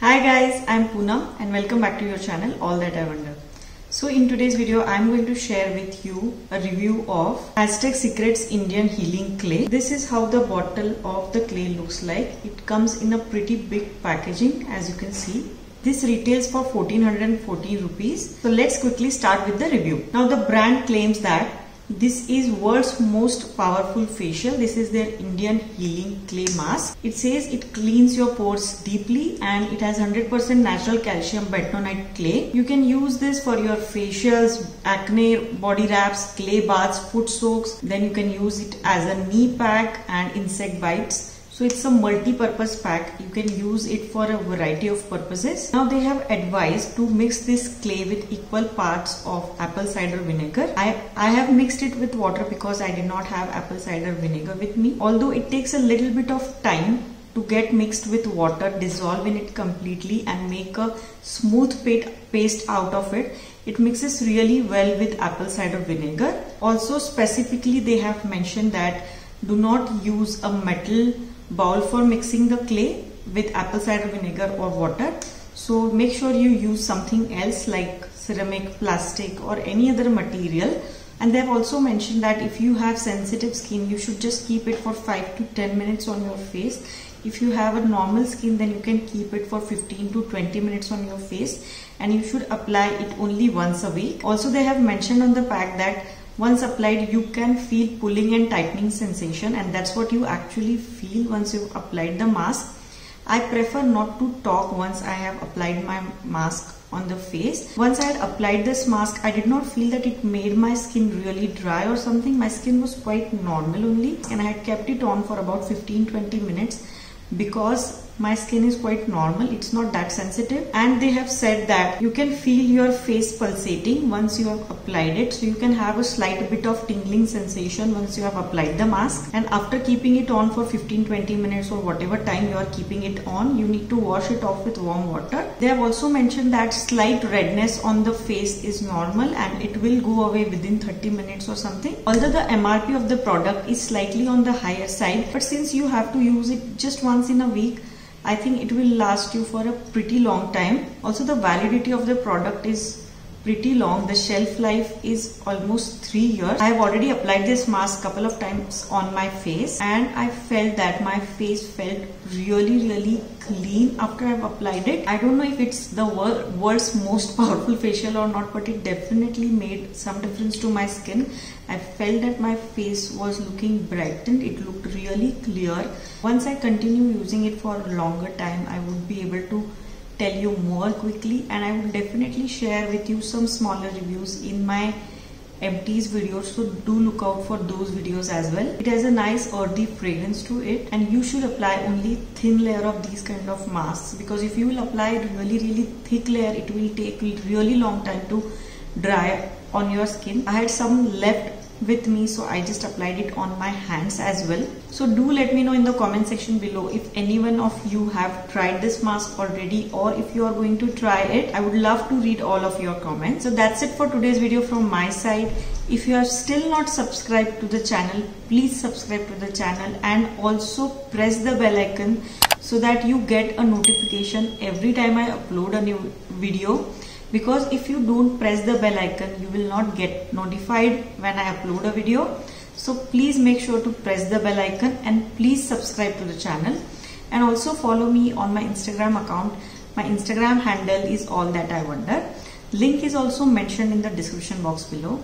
Hi guys, I'm Poonam and welcome back to your channel All That I Wonder. So in today's video, I'm going to share with you a review of Aztec Secrets Indian Healing Clay. This is how the bottle of the clay looks like. It comes in a pretty big packaging as you can see. This retails for 1440 rupees. So let's quickly start with the review. Now the brand claims that this is world's most powerful facial. This is their Indian healing clay mask. It says it cleans your pores deeply and it has 100% natural calcium bentonite clay. You can use this for your facials, acne, body wraps, clay baths, foot soaks. Then you can use it as a knee pack and insect bites so it's a multi-purpose pack. You can use it for a variety of purposes. Now they have advised to mix this clay with equal parts of apple cider vinegar. I, I have mixed it with water because I did not have apple cider vinegar with me. Although it takes a little bit of time to get mixed with water, dissolve in it completely and make a smooth paste out of it. It mixes really well with apple cider vinegar. Also specifically they have mentioned that do not use a metal bowl for mixing the clay with apple cider vinegar or water. So make sure you use something else like ceramic, plastic or any other material. And they've also mentioned that if you have sensitive skin, you should just keep it for 5 to 10 minutes on your face. If you have a normal skin, then you can keep it for 15 to 20 minutes on your face and you should apply it only once a week. Also, they have mentioned on the pack that once applied you can feel pulling and tightening sensation and that's what you actually feel once you've applied the mask I prefer not to talk once I have applied my mask on the face. Once I had applied this mask, I did not feel that it made my skin really dry or something. My skin was quite normal only and I had kept it on for about 15-20 minutes because my skin is quite normal. It's not that sensitive. And they have said that you can feel your face pulsating once you have applied it. So you can have a slight bit of tingling sensation once you have applied the mask. And after keeping it on for 15-20 minutes or whatever time you are keeping it on you need to wash it off with warm water. They have also mentioned that slight redness on the face is normal and it will go away within 30 minutes or something. Although the MRP of the product is slightly on the higher side but since you have to use it just once in a week I think it will last you for a pretty long time. Also the validity of the product is pretty long. The shelf life is almost 3 years. I have already applied this mask couple of times on my face and I felt that my face felt really really clean after I've applied it. I don't know if it's the world's most powerful facial or not but it definitely made some difference to my skin. I felt that my face was looking brightened. It looked really clear. Once I continue using it for a longer time I would be able to tell you more quickly and I will definitely share with you some smaller reviews in my empties videos so do look out for those videos as well. It has a nice earthy fragrance to it and you should apply only thin layer of these kind of masks because if you will apply really really thick layer it will take really long time to dry on your skin. I had some left with me so I just applied it on my hands as well. So do let me know in the comment section below if anyone of you have tried this mask already or if you are going to try it. I would love to read all of your comments. So that's it for today's video from my side. If you are still not subscribed to the channel, please subscribe to the channel and also press the bell icon so that you get a notification every time I upload a new video because if you don't press the bell icon you will not get notified when I upload a video. So please make sure to press the bell icon and please subscribe to the channel. And also follow me on my Instagram account. My Instagram handle is all that I wonder. Link is also mentioned in the description box below.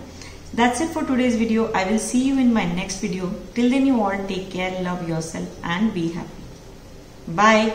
That's it for today's video. I will see you in my next video. Till then you all take care love yourself and be happy. Bye